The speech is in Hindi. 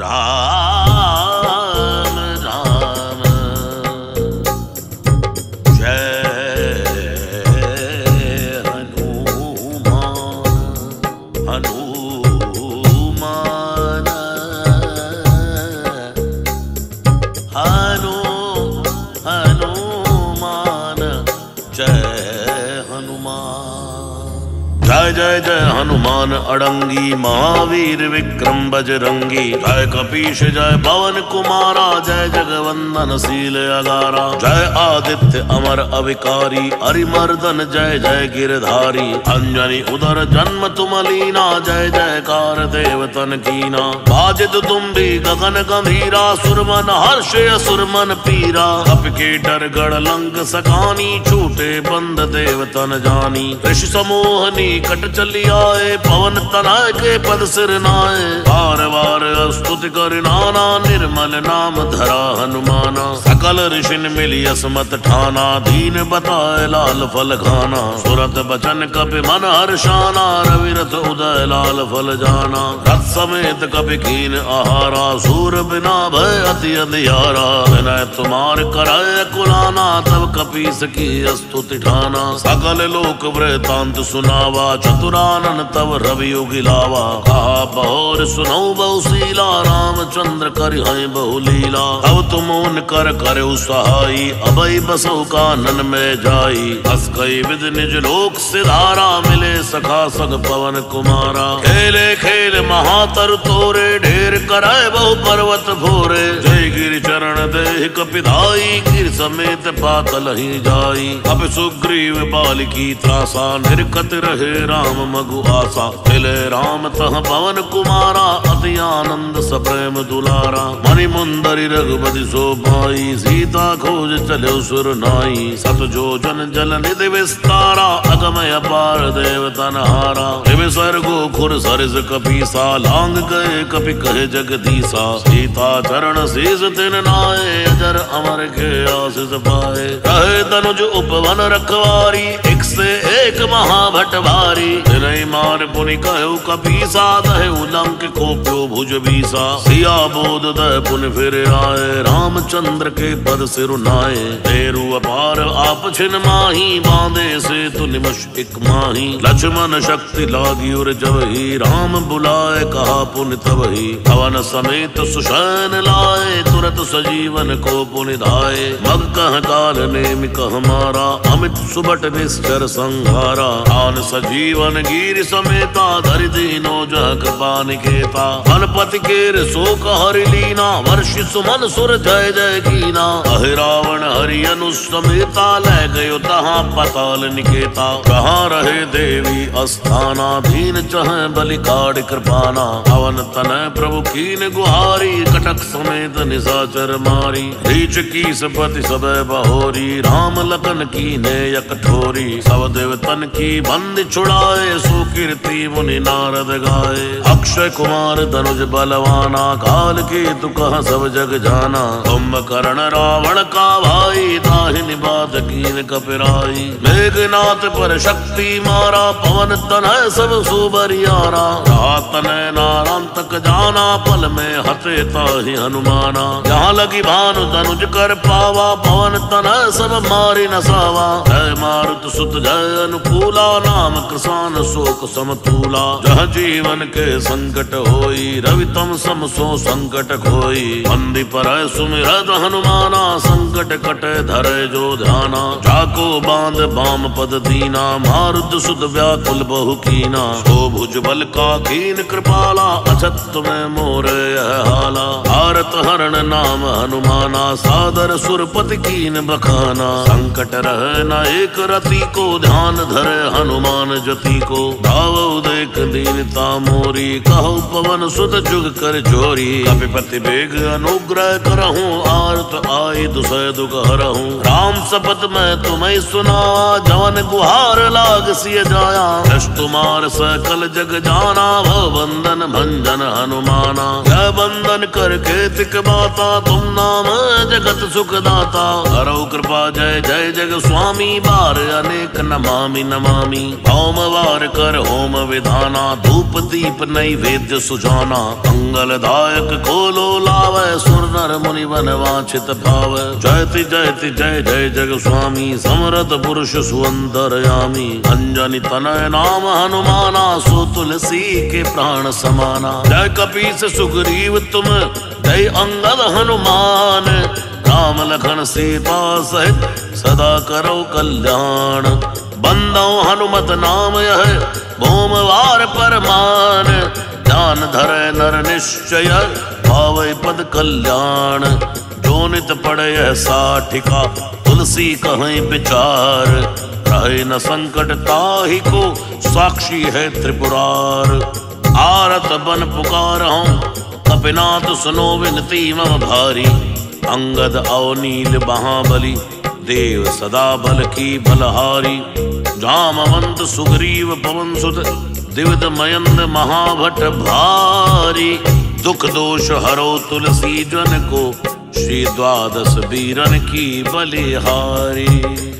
राम राम। जय हनुमान। हनुमान हनु हनुमान। जय हनुमान जय जय जय हनुमान अड़ंगी, महावीर विक्रम बजरंगी। जय कपीश, जय पवन कुमारा, जय जगवंदन शील अगारा। जय आदित्य अमर अविकारी हरिमर्दन जय जय गिरधारी। अंजनी उदर जन्म तुम लीना, जय जयकार देवतन कीना। बाजित तुम भी गगन गंभीरा, सुरमन हर्ष सुरमन पीरा। कप के डर गढ़ लंक सकानी छूटे बंद देवतन जानी। ऋषि समूह निकट चली आए पवन तनय के पद सिर नाए बार बार स्तुति कर नाना निर्मल नाम धरा हनुमाना सकल ऋषिन मिली असमत ठाना दीन बताए लाल फल खाना सुरत बचन कपि मन हर्षाना रविरथ उदय लाल फल जाना रथ समेत कपि कीन आहारा सूर बिना भय अति अंधियारा विनय तुम्हार करय कुलाना तब कपीस की स्तुति ठाना सकल लोक वृतांत सुनावा चतुरानन तब रवि लावा कहा बहोर सुनो बहुशीला, रामचंद्र कर हई बहुलीला। अब तुम उन कर कर सहाई अबई बसो का नन में जाई। हस कई विद निज लोक सिधारा, मिले सखा सग पवन कुमारा। खेले, खेल महातर तोरे ढेर कराए बहु पर्वत भोरे। जय गिर चरण देह कपिधाई गिर समेत पातल ही जाई। अब सुग्रीव बाल की त्रासा निर्कत रहे राम मगु आसा। मिले राम तह पवन कुमारा, अति आनंद सप्रेम दुलारा। मणि मुंदरी रघुपति सो भाई सीता खोज चलो सुर नाई। सत जो जन जल निधि विस्तारा, अगमय अपार देव तनहारा। दिव्य सर्गो खुर सरिस कपीसा लांग गए कपि कहे जगदीसा सीता चरण शीस तिन नाये अजर अमर के आशीष पाए रहे तनुज उपवन रखवारी, एक से एक महाभट भारी तिनय मार पुनि कहु कपीसा दहे उलंक को प्यो भुज बीसा सिया बोध दह पुन फिर आए, रामचंद्र के पद सिर नाये तेरु अपार आप छिन माही, बांधे से तु निमश एक माही। लक्ष्मण शक्ति लागी और जब ही राम बुलाए कहा पुन तब ही पवन समेत सुशैन लाए, तुरत सजीवन को पुनि धाये मग कह काल नेम कह मारा अमित सुबट निश्चर संहारा। आन सजीवन गिर समेता। धरि दीनो जह कृपा निकेता गणपति केर शोक हरि लीना। वर्ष सुमन सुर जय जय कीना। अहि रावण हरि अनुसमेता लह गयो तहाँ पताल निकेता। कहाँ रहे देवी अस्थानाधीन चह बलि काड कृपाना। पवन तन प्रभु कीन गुहारी, कटक समेत निशाचर मारी। रीच की सपति सब बहोरी, राम लखन की ने कठोरी सब देवतन की बंद छुड़ाए, सुकीर्ति मुनि नारद गाए। अक्षय कुमार धनुज बलवाना काल की तु कह सब जग जाना कुंभकर्ण रावण का भाई ताहि बात कीन कपिराई मेघनाथ पर शक्ति मारा पवन तन सब सुबरियारा तन नाराम तक जाना पल में हते ताहि हनुमाना जहाँ लगी भानु धनुज कर पावा पवन तन सब मारी नसावा जय मारुत सुत जय अनुकूला नाम कृषान शोक समतूला जह जीवन के संकट होई, रवि तम सम सो संकट खोई। बंदी पर सुमिरत हनुमाना, संकट कट धरे जो ध्याना। जाको बाँध बाम पद दीना, मारुत सुत व्याकुल बहु कीना। सो भुज बल का कीन कृपाला, अछत तुम्हें मोरे हाला भारत हरण नाम हनुमाना, सादर सुरपति कीन बखाना। संकट रह न एक रति को, ध्यान धरे हनुमान जति को। भाव देख दीनता मोरी कहो, पवन सुत जुग कर जोरी। कपिपति बेग अनुग्रह करहूँ, आरत आई दुसय दुख हरहूँ। राम सपत मैं तुम्हें सुना, जवन गुहार लाग सिय जाया। यश तुम्हार सकल जग जाना भव बंदन भंजन जन हनुमाना। जय बंदन कर तिक माता तुम नाम जगत सुख दाता। करो कृपा, जय जय जग स्वामी, बार अनेक नमामि नमामि। होम वार कर होम विधाना, धूप दीप नैवेद्य सुजाना मंगल दायक खोलो लावे सुर नर मुनि वन वांछित भाव जयति जयति जय जय जग स्वामी समरथ पुरुष सुअंतरयामी अंजनी तनय नाम हनुमाना सो तुलसी के प्राण समाना जय कपीस सुग्रीव तुम जय अंगद हनुमान राम लखन सीता सहित सदा करो कल्याण बंदो हनुमत नाम यह भूमवार परमान। ध्यान धर नर निश्चय, भावै पद कल्याण। जोनित पड़े साठिका, तुलसी कहें विचार। रहे न संकट ताही को, साक्षी है त्रिपुरार। आरत बन पुकार कपिनाथ सुनो विनती मम भारी अंगद अवनील महाबली, देव सदा बल की बलहारी। जामवंत सुग्रीव पवन सुत दिवत मयंद महाभट भारी। दुख दोष हरो तुलसी जन को श्री द्वादश वीरन की बलिहारी।